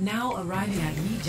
Now arriving at Mi